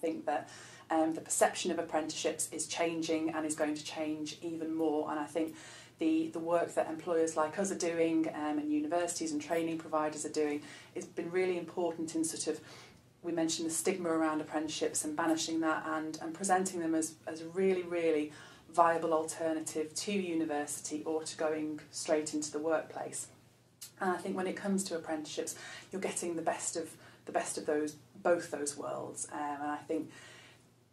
I think that um, the perception of apprenticeships is changing and is going to change even more. And I think the, the work that employers like us are doing um, and universities and training providers are doing has been really important in sort of we mentioned the stigma around apprenticeships and banishing that and, and presenting them as, as a really, really viable alternative to university or to going straight into the workplace. And I think when it comes to apprenticeships, you're getting the best of the best of those both those worlds. Um, and I think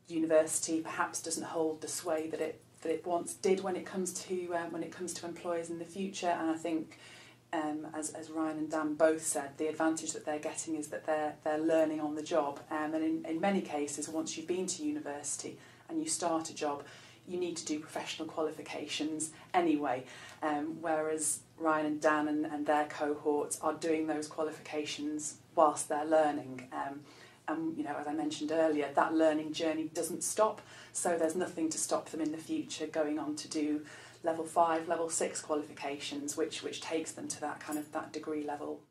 university perhaps doesn't hold the sway that it that it once did when it comes to um, when it comes to employers in the future. And I think, um, as, as Ryan and Dan both said, the advantage that they're getting is that they're they're learning on the job. Um, and in, in many cases, once you've been to university and you start a job, you need to do professional qualifications anyway. Um, whereas Ryan and Dan and, and their cohorts are doing those qualifications whilst they're learning. Um, and you know, as I mentioned earlier, that learning journey doesn't stop. So there's nothing to stop them in the future going on to do level five, level six qualifications, which which takes them to that kind of that degree level.